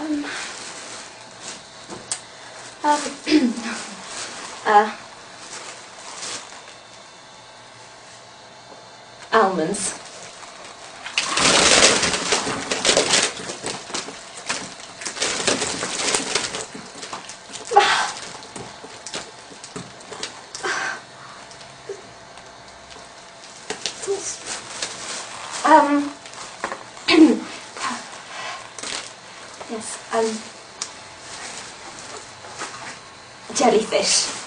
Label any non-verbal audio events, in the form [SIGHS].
Um, um, [CLEARS THROAT] uh, almonds. [SIGHS] Um... yes, um, jellyfish.